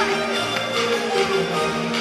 Alright,